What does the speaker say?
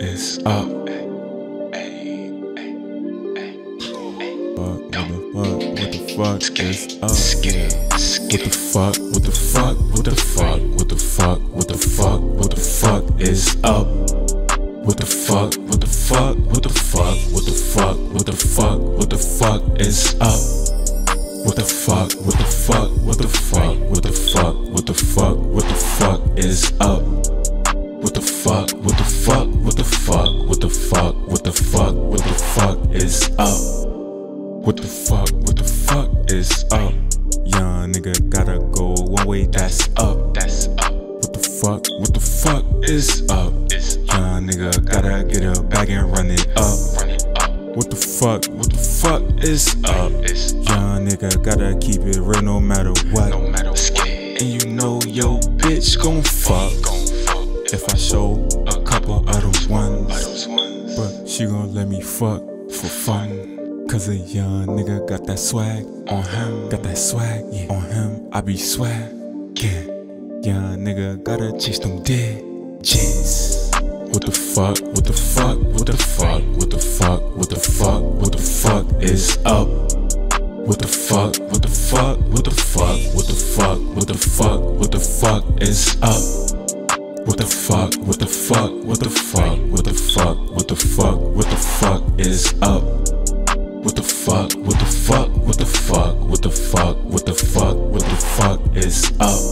is up? Fuck, what the fuck, what the fuck is up? What the fuck, what the fuck, what the fuck, what the fuck, what the fuck, what the fuck is up? What the fuck, what the fuck, what the fuck, what the fuck, what the fuck, what the fuck is up? What the fuck, what the fuck, what the fuck, what the fuck, what the fuck, what the fuck is up? What the fuck, what the fuck, up? What the fuck, what the fuck is up? Young nigga gotta go one way, that's up, that's up. What the fuck, what the fuck is up? Young nigga gotta get a bag and run it up. What the fuck, what the fuck is up? Young nigga gotta keep it real no matter what. And you know your bitch gon' fuck. If I show a couple of those ones, but she gon' let me fuck for fun. Cause a young nigga got that swag on him, got that swag yeah. on him. I be swag, yeah. Young nigga gotta chase them digits. What the fuck, what the fuck, what the fuck, what the fuck, what the fuck, what the fuck is up? What the fuck, what the fuck, what the fuck, what the fuck, what the fuck, what the fuck is up? What the fuck, what the fuck, what the fuck, what the fuck, what the fuck, what the fuck is up? What the fuck, what the fuck, what the fuck, what the fuck, what the fuck, what the fuck is up?